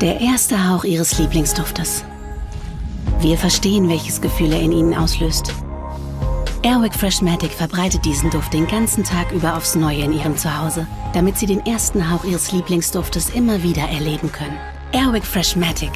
Der erste Hauch Ihres Lieblingsduftes. Wir verstehen, welches Gefühl er in Ihnen auslöst. Airwick Freshmatic verbreitet diesen Duft den ganzen Tag über aufs Neue in Ihrem Zuhause, damit Sie den ersten Hauch Ihres Lieblingsduftes immer wieder erleben können. Airwick Freshmatic.